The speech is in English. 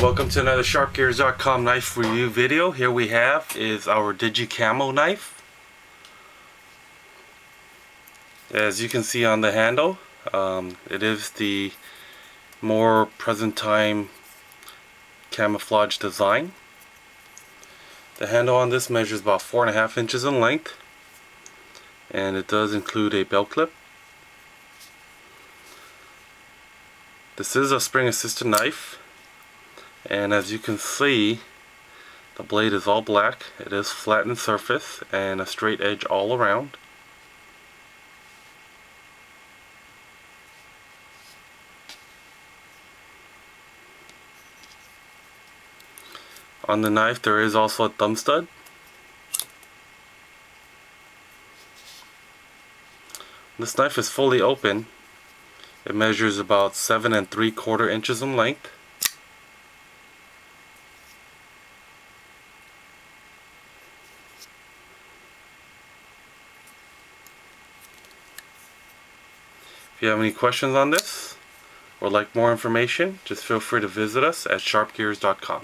Welcome to another SharpGearz.com knife review video. Here we have is our DigiCamo knife. As you can see on the handle, um, it is the more present time camouflage design. The handle on this measures about four and a half inches in length and it does include a belt clip. This is a spring assisted knife and as you can see the blade is all black. It is flattened surface and a straight edge all around. On the knife there is also a thumb stud. This knife is fully open. It measures about seven and three quarter inches in length If you have any questions on this or like more information, just feel free to visit us at sharpgearz.com.